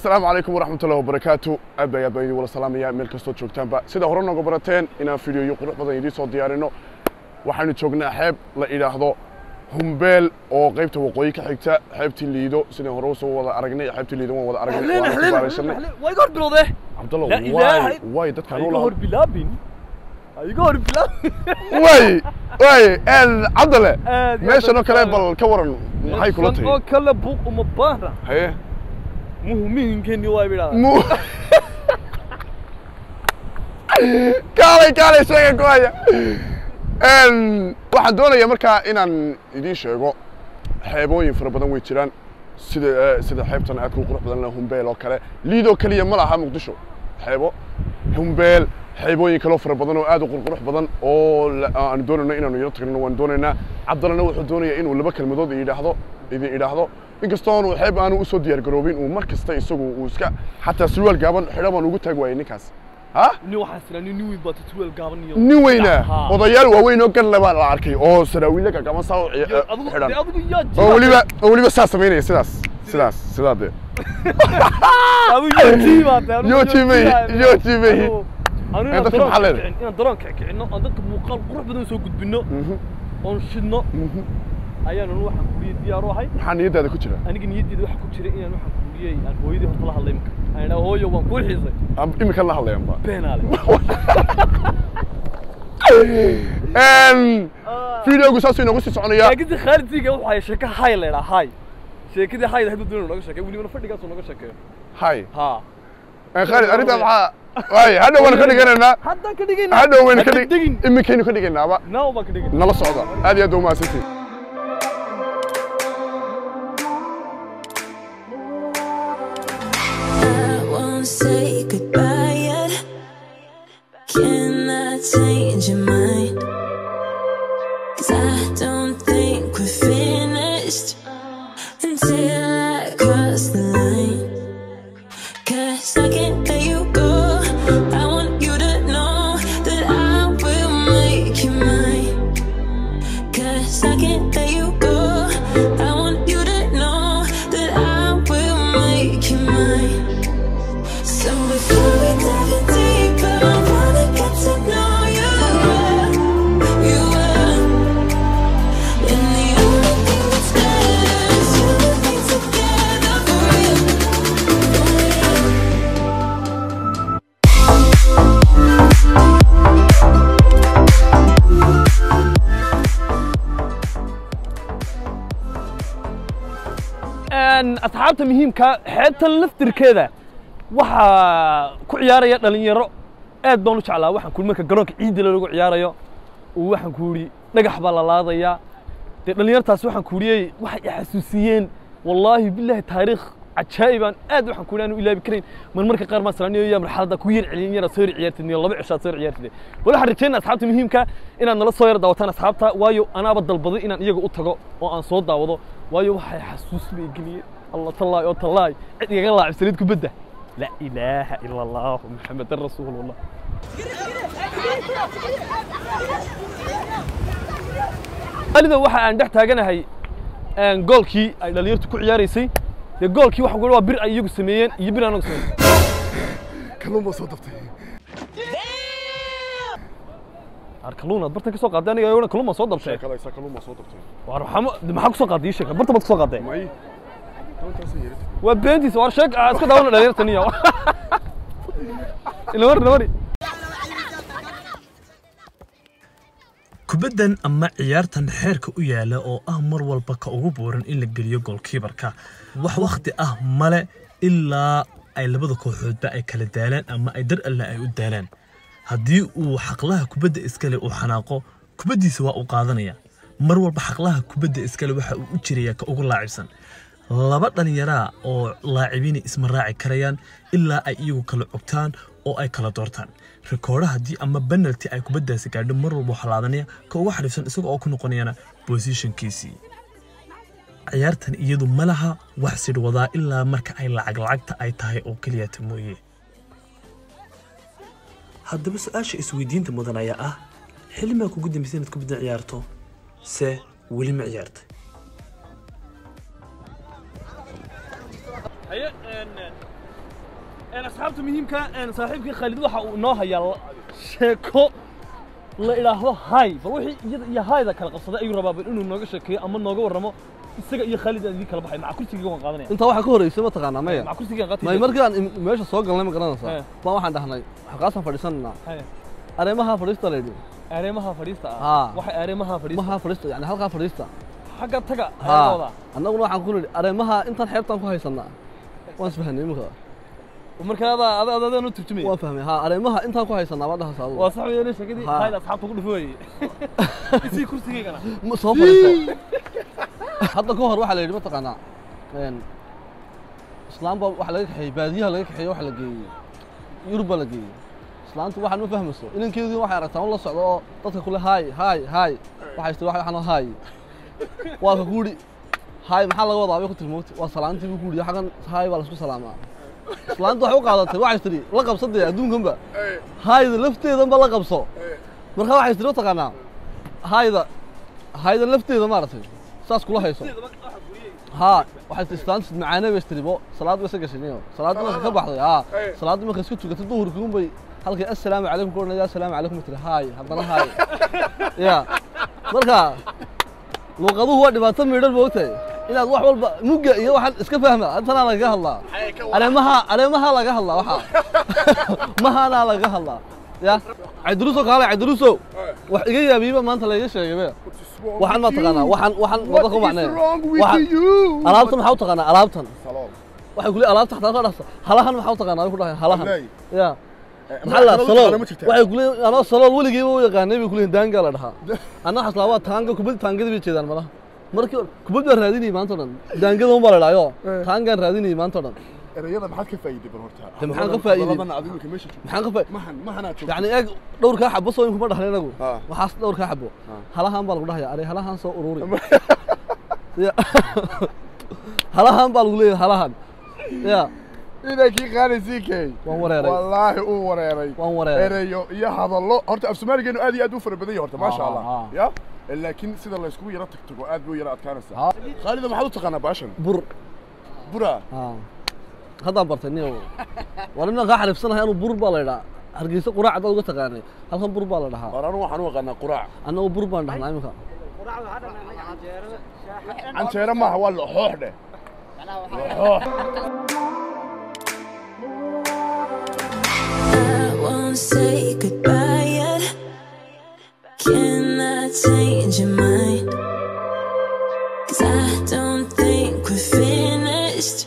asalaamu calaykum waraxmat ullahi wabarakaatu aad baa aad baan idin wala salaamaya meel kastood joogtaanba. Sida hore nooga barateen inaan fideoyo qurux badan idiin soo diyaarino waxaanu joognaa xeeb la idhaahdo humbeel oo qaybta waqooyi ka xigta xeebtii liido. Sidaan hore u soo wada aragnay xeebtii liido waan wada aragnay waan ku baaraysanay waa iga hor bilowdee cabdallah La ilaaha waay dadkaan u iga hor bilaabin iga hor bilaabin waay waay cabdalle meeshan oo kale bal ka waran maxay kula Meeshan oo tahay kale buuq uma baahna. Haye muhimiinkeeni waa bidhaa mu kaalay kaalay sheega Een, waxaan doonayaa markaa inaan idiin sheego xeebooyin fara badan way jiraan. Sida eh, sida xeebtan aad ku qurux badan leh humbeel oo kale. Liidoo keliya ma laha muqdisho xeebo. Humbeel xeebooyin kaloo fara badan oo aad u qurqurux badan oo aan doonayno inaanu yaro tagnino waan doonaynaa cabdallana wuxuu doonayaa inuu laba kelmadood idhaahdo idin idhaahdo inkastoonu xeeb aanu u soo diyaargaroobin uu mar kasta isagu uu iska xataa surwaal gaaban xidho baan ugu taagi waayay ninkaas. Nin weyna ah? odayaal waaweyn oo gan labaa la arkay oo saraawiilla gagaban saa xidhan. oo weliba oo weliba saa samaynaya sidaas sidaas sidaa dee. Yoojimay yoojimay dadka maxaa leedahay inaan daroon kicino aan dadka muuqaal qurux badan soo gudbino mhm. oon shidno. Mhm. أيانا نروح كوريا دي أروحي حني يدي هذا كتيرة أنا جن يدي ذي حكوا كتيرة إيه نروح كوريا أنا يعني هو يدي هطلع الله يمك أنا يعني لو هو يوم كل حزة. أم إيه، إمك الله الله يمك بين عليه. إن في ده قصص إنه قصص عن يا. كده خالد تيجي أول حاجة شكل هاي لا هاي شيء كده هاي ده حدود دونه نقص شكل ولي من فرد قصص نقص شكل هاي ها. إن خالد أريد أبغى. واي هذا وين كذي كنا هذا كذي كنا هذا وين كذي إمك هنا كذي كنا أبا. نا أبا كذي كنا نلا صعدة هذه دوما سيتي don't say أصحاب تمهيم كا حتى اللفتر كذا. Waxaa ku ciyaaraya dhalinyaro aad baan u jeclaa waxaan ku marka garoonka ciidda lagu ciyaarayo oo waxaan ku yidhi dhagax baa la laadayaa dee dhalinyartaas waxaan ku yidhiyey waxay i xasuusiyeen wallaahi bilaahi taariikh cajaa'ibaan aad waxaan ku yidhi aanu ilaabi karayn mar marka qaar maan salaaniyo yaa marxaladda ku yar celin yara soo ciyaartid laba cishaad soo ciyaartid wali waxaan rajaynaa asxaabta muhiimka inaad nala soo yar daawataan asxaabta waayo anaaba dalbaday inaan iyaga u tago oo aan soo daawado waayo waxay xasuus bay geliyeen تلاي أو تلاي عندي قال لاعب سليد كبده لا اله الا الله محمد رسول الله aniga waxa aan dhex taaganahay goolkii ay dhalinyartu ku ciyaaraysay dee goolkii waxa waa bir ay iyagu sameeyeen iyo bir anagu sameeyeen kalluun baa soo dabtay ar kalluun aad bartan ka soo qaaday aniga kalluun baan soo dabtay kalluun baa soo dabtay war maxaa maxaa ku soo qaaday sheeg bartan baad ku soo qaaday وبنتي صور شك آه، اسكت دعونا دعير تنيا الور الوري كبدن أما عيارتان حيرك أويالة أو أمر والبكا أغبورن إلا قليو قول كيبركا وح وقت أهمالة إلا أي لبدكو حود بأي كالدالان أما أي در ألا أي أدالان هدي أو حق لها كبد إسكالي أو حناقو كبدي سواء أو قادنيا مر والبحق لها كبد إسكالي وحا أجريا كأغلا عيسان laba dhallinyaraa oo laacibiinay isma raaci karayaan ilaa ay iyagu kala cogtaan oo ay kala doortaan. Rikoodha haddii ama penalty ay kubaddaasi gaadho mar walba waxaa laadanaya ka ugu xariifsan isaga oo ku noqonayana positionkiisii ciyaartan iyadu ma laha wax sidh wadaa ilaa marka ay lacag lacagta ay tahay oo keliyata mooye. Haddaba su'aasha isweydiinta mudan ayaa ah xilimaa kugu dambaysa inaad kubadda ciyaarto se weli ma ciyaartay een saaxiibkii Khalid waxa uu noo hayaa sheeko la ilaahdo hay bal wixii iyada iyo hayda kala qabsaday ayuu rabaa bal inuu nooga sheekeeyo ama nooga warramo isaga iyo Khalid aan idin kala baxay maca kursiga waan qaadanaya intaa waxaa ka horreysay ma taqaanaa maya maca kursiga may qaatay markii aan meesha soo galnay ma garanaysaa Eh. baan waxaan dhahnay xaqaasaan fadhiisananaa hay areemaha fadhiista la yidhi areemaha fadhiista ah Haa. waxay areemaha fadhiista maha fadhiista yani halkaa fadhiista xagga taga ayadooda annaguna waxaan ku nidhi areemaha intaan xeebtaan ku haysanaa waan isfahanay imika ku haysanaa baa dhahaysa adigu waa sax weeyaan sheekadii Haa. hayda asxaabta ku dhufooyay isii kursigaygana Ma- soo fadhiisto hadda ka hor waxaa la yidhi ma taqaanaa een, islaamba waxa laga kaxeeyey baadiyaha laga kaxeeyo waxa la geeyey yurub baa la geeyey islaantu waxaan ma fahmayso inankeedii waxay aragtaa un la socdo oo dadka kule haay haay haay waxay tiri waxaan haay waa ka kuudhi haay maxaa laga wadaa bay ku tiri moogti waa salaantii buu kuudhi xagan haay baa laisku salaamaa اسلانت واحد وقالت واحد يشتري لقب صدي ادون كمبا هاي ذا لفتي ذا لقب صو مرخا واحد يشتري وتقنا هاي ذا هاي ذا لفتي ذا مارتي ساس كلها هيصو ها واحد اسلانت معانا بيشتري بو صلاه بس كشنيو صلاه بس كبحضي ها صلاه بس كشنيو كتب دور كمبي حلقي السلام عليكم قولنا يا سلام عليكم مثل هاي حضر هاي يا مرخا لو قضوه هو دباتم ميدل بوتي إلى الروح والب مو يا واحد إيش كفهمة أنت أنا لقاه الله. أنا مها أنا مها لقاه الله. واحد. مها أنا لقاه الله. يا؟ عدروسو قال عدروسو. وحقيقة إيه يا بيبا؟ ما أنت ليش يا بيبا؟ وحن ما تغنى وحن وحن ما ضخم معناه وحن ألابتن محاو تغنى ألابتن. وحن يقولي ألابتن حتى أنا هلاهن محاو تغنى أنا أقول هلاهن يا. محلا صلاة وحن يقولي أنا صلاة ولي جيبه يا غنيبي يقولي دانجا لدها أنا حصل أوقات تانجا كبير تانجا دي بيتشي دان ملا markii kubad baan raadinayay maanta o dhan daangada un baa la dhahaayo taangaan raadinayay maanta o dhan erayada maxaad ka faa'iiday bal horta De maxaan ka faa'iiday? adigu meesha maxaan ka fa mahan mahanaad joogto يعني إيه دور كا حبو سوين كما دخلين anagu Ah. waxaas dhowr ka xabo halahan baa lagu dhahayaa ari halahan soo ururi Ya. halahan baa lagu leeyahay halahan ya inankii qaadaysiin kay waan wareeray wallaahi uu wareeray waan wareeray erayo iyo hadallo horta af soomaaligeenu aad iyo aad u fara badan yahay horta maasha Ah, allah ah. ya laakiin sida la iskugu yara tagtago aad buu yara adkaanaysaa Ah. khaalida maxaad u taqaanaa baashan bur bura haddaan bartay niyo waa nimna kaa xariifsanahay anuu bur baa la idhaa hargeysa quraac haddaad uga taqaanay halkan bur baa la dhahaa war anu waxaan u aqaanaa quraac annagu bur baan dhahnaa iminka canjeero maaha waa laxoox dheh say goodbye yet. Can I change your mind? Cause I don't think we're finished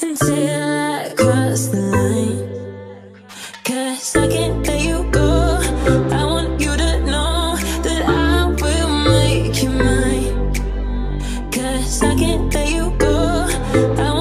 until I cross the line. Cause I can't let you go. I want you to know that I will make you I can't let you go. I